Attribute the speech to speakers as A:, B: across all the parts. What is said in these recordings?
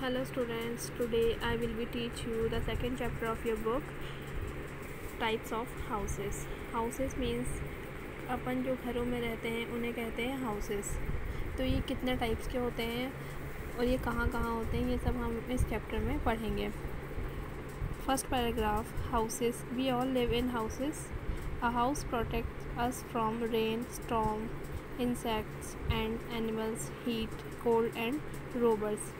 A: hello, students. Today, i will be teach you the second chapter of your book, types of houses. Houses means अपन जो घरों में रहते हैं, उन्हें कहते हैं हाउसेस तो ये कितने टाइप्स के होते हैं और ये कहाँ कहाँ होते हैं, ये सब हम इस चैप्टर में पढ़ेंगे. First paragraph houses we all live in houses a house protect us from rain storm insects and animals heat cold and robbers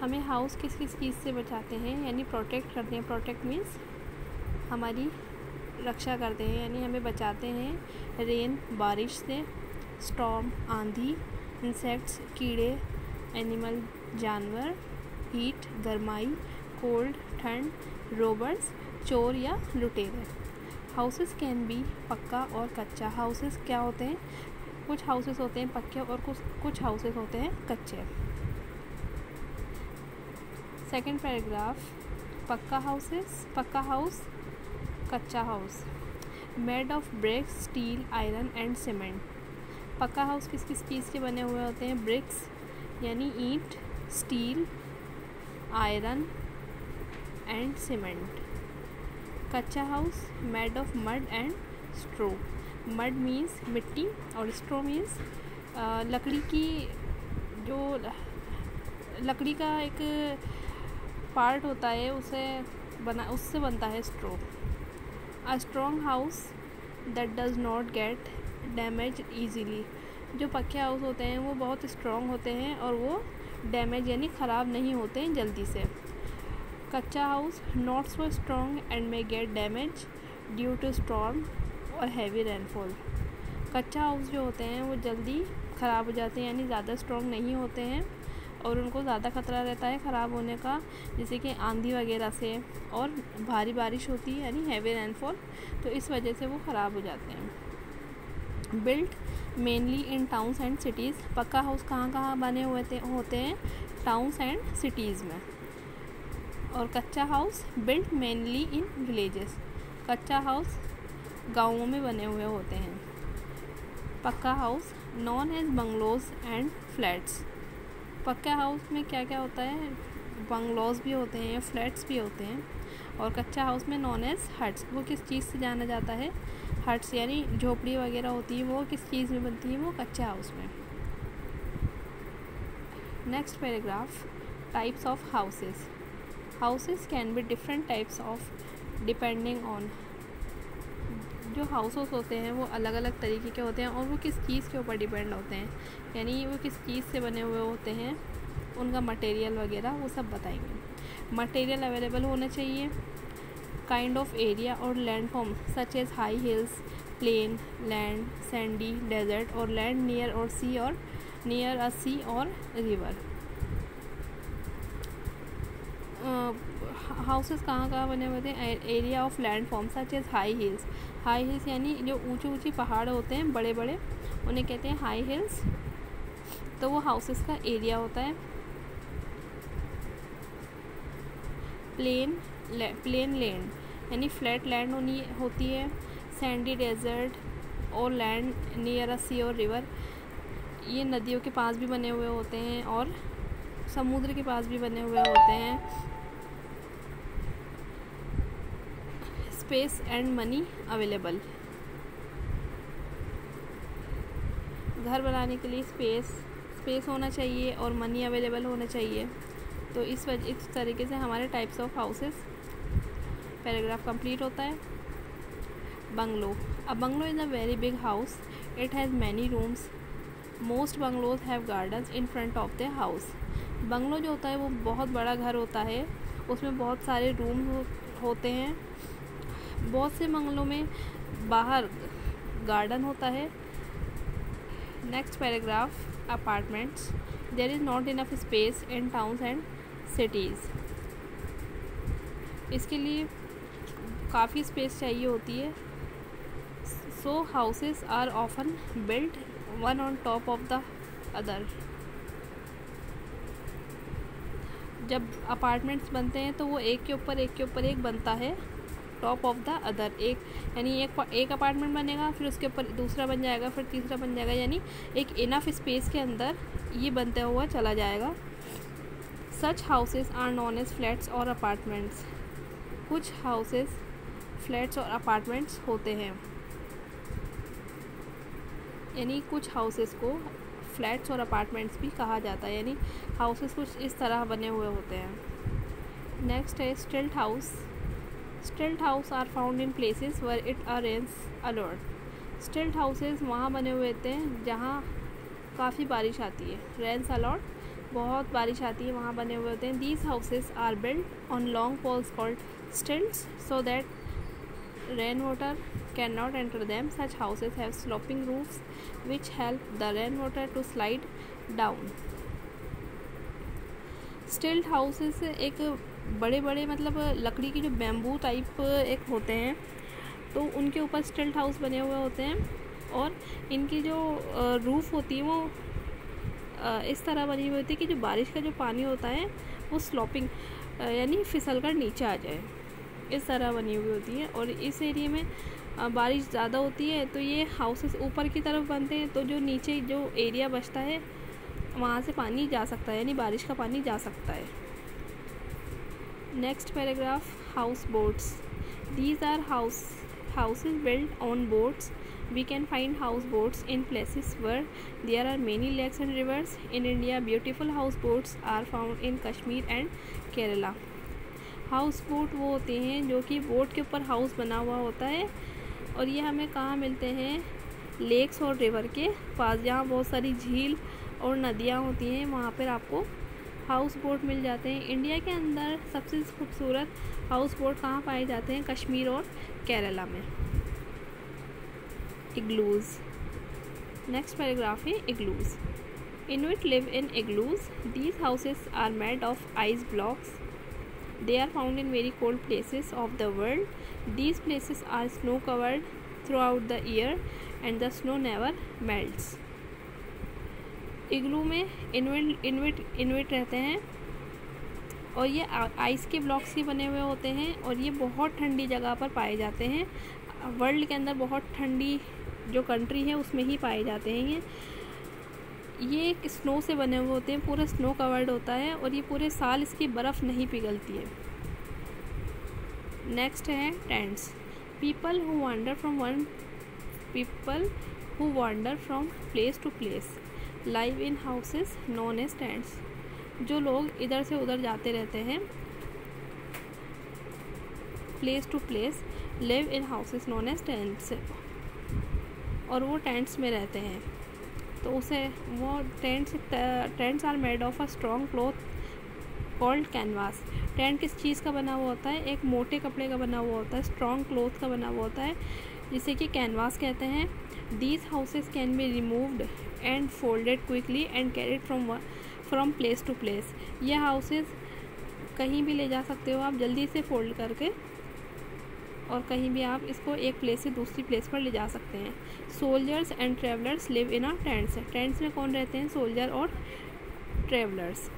A: हमें हाउस किस किस चीज़ से बचाते हैं, यानी प्रोटेक्ट करते हैं। प्रोटेक्ट मीन्स हमारी रक्षा करते हैं, यानी हमें बचाते हैं। रेन बारिश से स्टॉम आंधी इंसेक्ट्स कीड़े एनिमल जानवर हीट गर्माई कोल्ड ठंड रोबर्स चोर या लुटेरे। हाउसेस कैन बी पक्का और कच्चा। हाउसेस क्या होते हैं? कुछ हाउसेस होते हैं पक्के और कुछ कुछ हाउसेस होते हैं कच्चे। Second paragraph pucca houses pucca house kutcha house made of bricks steel iron and cement pucca house किस किस चीज़ के बने हुए होते हैं? ब्रिक्स यानी ईंट steel iron and cement kutcha house made of mud and straw mud means मिट्टी और स्ट्रो मीन्स लकड़ी की जो, लकड़ी का एक पार्ट होता है, उसे बना, उससे बनता है straw a strong house that does not get damage easily जो पक्के हाउस होते हैं, वो बहुत स्ट्रॉन्ग होते हैं और वो डैमेज यानी ख़राब नहीं होते हैं जल्दी से. Kutcha house not so strong and may get damage due to storm और हैवी रेनफॉल कच्चा हाउस जो होते हैं, वो जल्दी ख़राब हो जाते हैं यानी ज़्यादा स्ट्रॉन्ग नहीं होते हैं. और उनको ज़्यादा खतरा रहता है ख़राब होने का, जैसे कि आंधी वगैरह से और भारी बारिश होती है, यानी हैवी रेनफॉल तो इस वजह से वो ख़राब हो जाते हैं। Built mainly in towns and cities pucca house कहाँ कहाँ बने हुए थे, होते हैं टाउन्स एंड सिटीज़ में। और kutcha house built mainly in villages kutcha house गाँवों में बने हुए होते हैं। Pucca house known as bungalows and flats pucca house में क्या क्या होता है? बंगलोज भी होते हैं फ्लैट्स भी होते हैं और कच्चा हाउस में नॉन एज हट्स वो किस चीज़ से जाना जाता है? हट्स यानी झोपड़ी वगैरह होती है, वो किस चीज़ में बनती है? वो कच्चे हाउस में. Next paragraph types of houses houses can be different types of depending on जो हाउसेस होते हैं, वो अलग अलग तरीके के होते हैं और वो किस चीज़ के ऊपर डिपेंड होते हैं? यानी वो किस चीज़ से बने हुए होते हैं? उनका मटेरियल वगैरह, वो सब बताएँगे। मटेरियल अवेलेबल होना चाहिए। काइंड ऑफ़ एरिया और landform such as high hills plain land sandy desert और लैंड नियर और सी और नियर अ सी और रिवर हाउसेस कहाँ कहाँ बने हुए थे? Area of landform such as high hills high hills यानी जो ऊँचे ऊँचे पहाड़ होते हैं बड़े बड़े उन्हें कहते हैं हाई हिल्स तो वो हाउसेस का एरिया होता है. प्लेन प्लेन लैंड यानी फ्लैट लैंड होनी, होती है. सैंडी डेजर्ट और लैंड नियर अ सी और रिवर ये नदियों के पास भी बने हुए होते हैं और समुद्र के पास भी बने हुए होते हैं. स्पेस एंड मनी अवेलेबल घर बनाने के लिए स्पेस स्पेस होना चाहिए और मनी अवेलेबल होना चाहिए। तो इस वजह इस तरीके से हमारे types of houses paragraph complete होता है। Bungalow a bungalow is a very big house it has many rooms most bungalows have gardens in front of the house bungalow जो होता है वो बहुत बड़ा घर होता है। उसमें बहुत सारे रूम होते हैं। बहुत से मंगलों में बाहर गार्डन होता है। Next paragraph apartments there is not enough space in towns and cities इसके लिए काफ़ी स्पेस चाहिए होती है। So houses are often built one on top of the other जब अपार्टमेंट्स बनते हैं तो वो एक के ऊपर, एक के ऊपर एक बनता है। टॉप ऑफ़ द अदर एक, यानी एक एक अपार्टमेंट बनेगा, फिर उसके ऊपर दूसरा बन जाएगा, फिर तीसरा बन जाएगा, यानी एक इनफ स्पेस के अंदर ये बनता हुआ चला जाएगा। Such houses are known as flats और अपार्टमेंट्स कुछ हाउसेस फ्लैट्स और अपार्टमेंट्स होते हैं। यानी कुछ हाउसेस को फ्लैट्स और अपार्टमेंट्स भी कहा जाता है। यानी हाउसेस कुछ इस तरह बने हुए होते हैं। नेक्स्ट है stilt house stilt house are found in places where it rains a lot stilt houses वहाँ बने हुए होते हैं जहाँ काफ़ी बारिश आती है। रेंस अलॉट बहुत बारिश आती है वहाँ बने हुए होते हैं these houses are build on long poles called stilts so that rain water can not enter them such houses have sloping roofs which help the rain water to slide down stilt houses एक बड़े बड़े मतलब लकड़ी के जो bamboo type एक होते हैं तो उनके ऊपर स्टिल्ट हाउस बने हुए होते हैं और इनकी जो रूफ़ होती है वो इस तरह बनी हुई होती है कि जो बारिश का जो पानी होता है, वो स्लॉपिंग यानी फिसल कर नीचे आ जाए। इस तरह बनी हुई होती है और इस एरिए में बारिश ज़्यादा होती है तो ये हाउसेस ऊपर की तरफ़ बनते हैं तो जो नीचे जो एरिया बचता है, वहाँ से पानी जा सकता है, यानी बारिश का पानी जा सकता है। Next paragraph house boats these are house houses build on boats we can find house boats in places where there are many lakes and rivers in India beautiful house boats are found in Kashmir and Kerala house boat वो होते हैं जो कि boat के ऊपर house बना हुआ होता है। और ये हमें कहाँ मिलते हैं? लेक्स और रिवर के पास। जहाँ बहुत सारी झील और नदियाँ होती हैं। वहाँ पर आपको हाउस बोट मिल जाते हैं। इंडिया के अंदर सबसे खूबसूरत हाउस बोट कहाँ पाए जाते हैं? कश्मीर और केरला में। इग्लूज। नेक्स्ट पैराग्राफ है, igloos. Inuit live in igloos these houses are made of ice blocks they are found in very cold places of the world these places are snow covered throughout the year and the snow never melts igloo में Inuit इनविट इनविट रहते हैं। और ये ice के blocks ही बने हुए होते हैं और ये बहुत ठंडी जगह पर पाए जाते हैं। वर्ल्ड के अंदर बहुत ठंडी जो कंट्री है, उसमें ही पाए जाते हैं ये। ये एक स्नो से बने हुए होते हैं, पूरा स्नो कवर्ड होता है और ये पूरे साल इसकी बर्फ़ नहीं पिघलती है। नेक्स्ट है tents. People who wander from one, people who wander from place to place. Live in houses known tents जो लोग इधर से उधर जाते रहते हैं। Place to place live in houses known as tents और वो टेंट्स में रहते हैं। तो उसे वो tents tents are made of a strong cloth called canvas tent किस चीज़ का बना हुआ होता है? एक मोटे कपड़े का बना हुआ होता है स्ट्रॉन्ग क्लॉथ का बना हुआ होता है, जिसे कि कैनवास कहते हैं। These houses can be removed and folded quickly and carried from from place to place ये हाउसेज कहीं भी ले जा सकते हो आप जल्दी से फोल्ड करके और कहीं भी आप इसको एक प्लेस से दूसरी प्लेस पर ले जा सकते हैं। Soldiers and travellers live in a tents tents में कौन रहते हैं? सोल्जर और travellers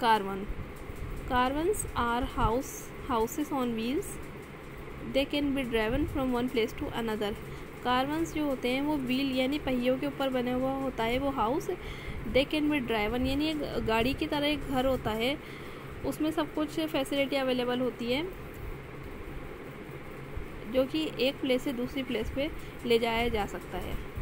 A: caravan caravans are house houses on wheels they can be driven from one place to another caravans जो होते हैं, वो व्हील यानी पहियों के ऊपर बना हुआ होता है, वो house they can be driven यानी एक गाड़ी की तरह एक घर होता है। उसमें सब कुछ फैसिलिटी अवेलेबल होती है, जो कि एक प्लेस से दूसरी प्लेस पे ले जाया जा सकता है।